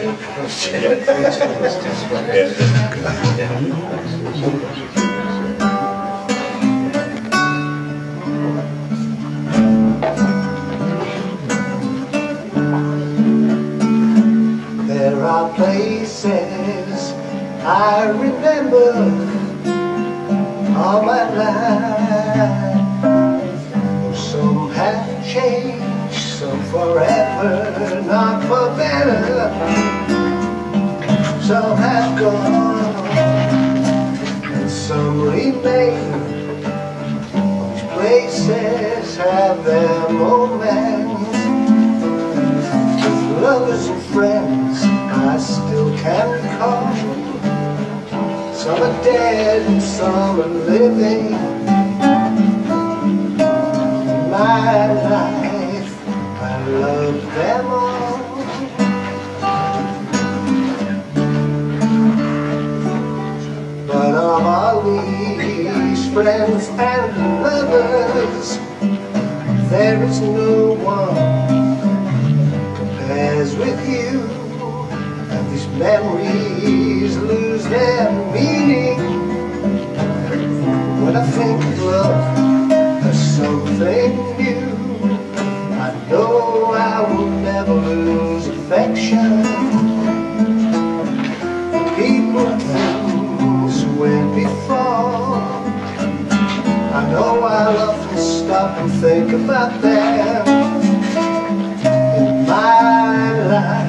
There are places I remember all my life. Some have changed, some forever, not for better. Some have gone, and some remain. These places have their moments. With lovers and friends, I still can recall. Some are dead and some are living. Friends and lovers, there is no one compares with you. And these memories lose their meaning. When I think of love as something new, I know I will never lose affection. People stop and think about them. In my life,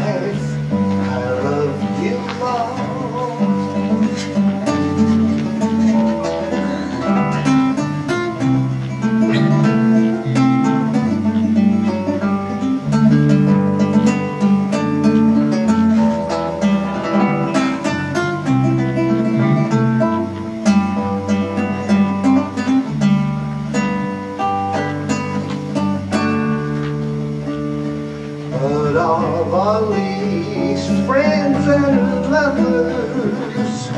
of all these friends and lovers,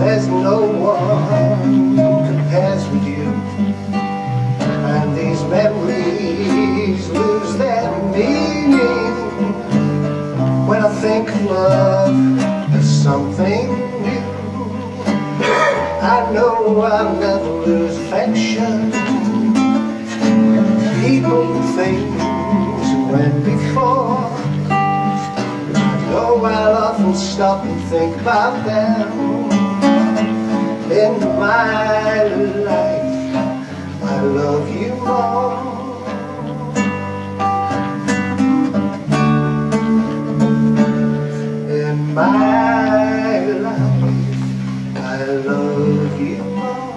there's no one compares with you. And these memories lose their meaning when I think of love as something new. I know I'll never lose affection. People things went before. Often stop and think about them. In my life, I love you more. In my life, I love you more.